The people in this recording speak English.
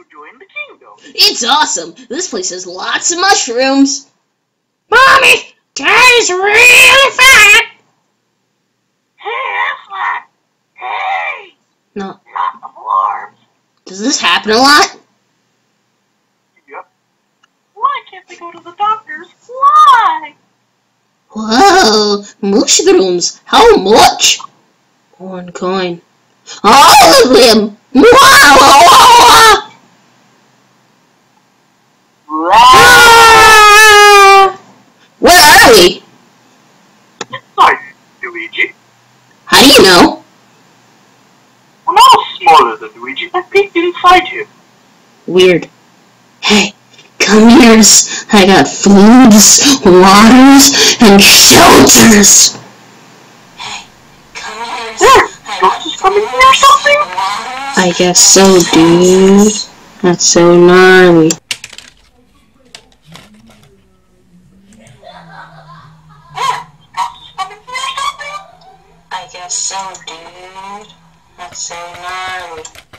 you join the kingdom. It's awesome. This place has lots of mushrooms. Mommy, Daddy's really fat. Hey, Affleck! Hey! No, Not the alarms! does this happen a lot? Yep. Why can't they go to the doctors? Why? Whoa, mushrooms. How much? One coin. All of them. Wow. Luigi. I peeked inside you. Weird. Hey, come here. I got foods, waters, and shelters. Hey, come There! Ghost is coming in or something? I guess so, dude. That's so gnarly. Ghost is coming in or something? I guess so, dude. That's so gnarly.